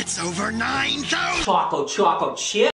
It's over 9,000! Choco Choco Chip.